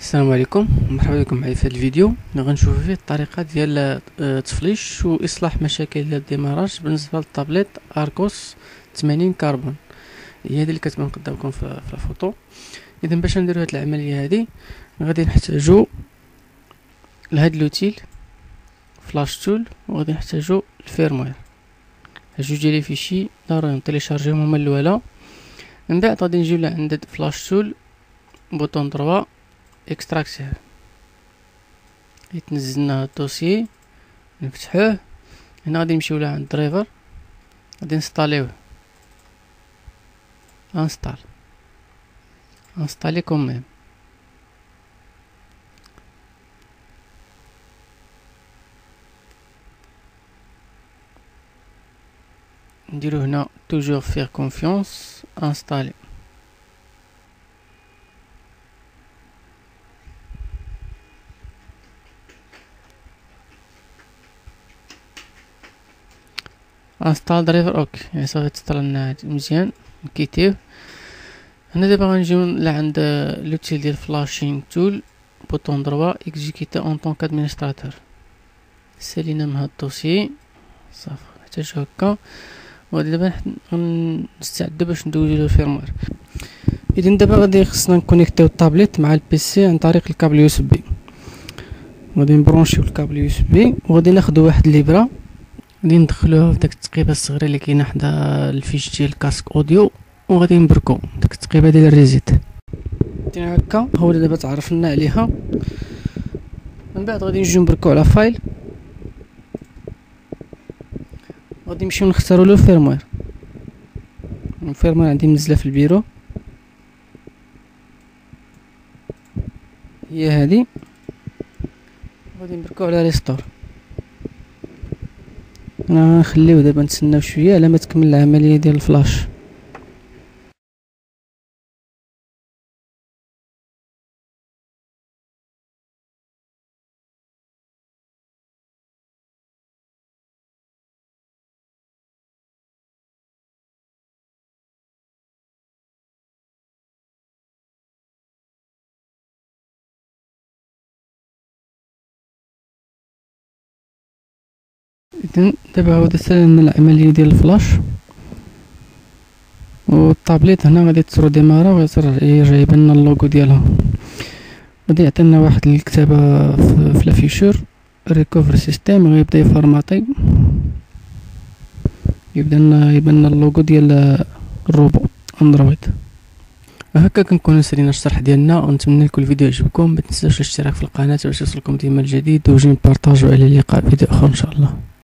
السلام عليكم. مرحبا بكم معايا في هذا الفيديو. اللي غنشوفو فيه الطريقة ديال آه، تفليش واصلاح مشاكل ديال الديماراج بالنسبة للطابليت أركوس 80 كربون. هي هذه اللي كتبان قدامكم في الفوتو. إذا باش نديرو هذه العملية هذه غادي نحتاجو لهاد لوتيل فلاش تول وغادي نحتاجو الفيرموير. جوج ديال لي فيشي ضروري نطيليشارجيهم هما الأولى. من بعد غادي نجيو لعند فلاش تول بوطون دروا اكستراكسيون يتنزلنا الدوسيي نفتحوه. هنا غادي نمشيو لعند الدريفر غادي نستاليوه. انستال انستالي كوم ميم نديرو هنا توجور فيغ كونفيونس انستالي انستال دريفر أوكي يعني صافي تسطر لنا مزيان نكيتيو هنا دابا غنجيو لعند لوتيل ديال فلاشين تول بوطون دروا اكزيكيتا اون طونك ادمينستراتور سالينا من هاد ال dossier صافي نحتاجو هكا وغادي دابا نستعدو باش ندوزو له ال firmware اذا دابا غادي خصنا نكونيكتيو الطابليت مع ال PC عن طريق ال câble USB غادي نبرونشيو ال câble USB وغادي ناخدو واحد الليبره غادي ندخلوها في داك التقيبة الصغيرة اللي كاينة حدا ال fiche ديال ال casque audio وغادي نبركو داك التقيبة ديال ال reset. دينا هكا هو دابا تعرفنا عليها. من بعد غادي نجيو نبركو على file. غادي نمشيو نختارو له ال firmware ال firmware عندي منزله في البيرو. هي هذه غادي نبركو على restore. نخليو دابا نتسناو شوية على ما تكمل العملية ديال الفلاش. اذا دابا عاود سالنا العملية ديال الفلاش. والطابليت هنا غادي ت redémarre ويرجع يبان لنا اللوغو ديالها. غادي يعطينا واحد الكتابة في l'afficheur recovery system غيبدا يفرماطي. يبدا يبان لنا اللوغو ديال ال robot Android. هكا كنكونو سالينا الشرح ديالنا. ونتمنى لكم الفيديو يعجبكم. ما تنساوش الاشتراك في القناة باش يوصلكم ديما الجديد. و j'aime بارطاجوا على لقاء فيديو آخر إن شاء الله.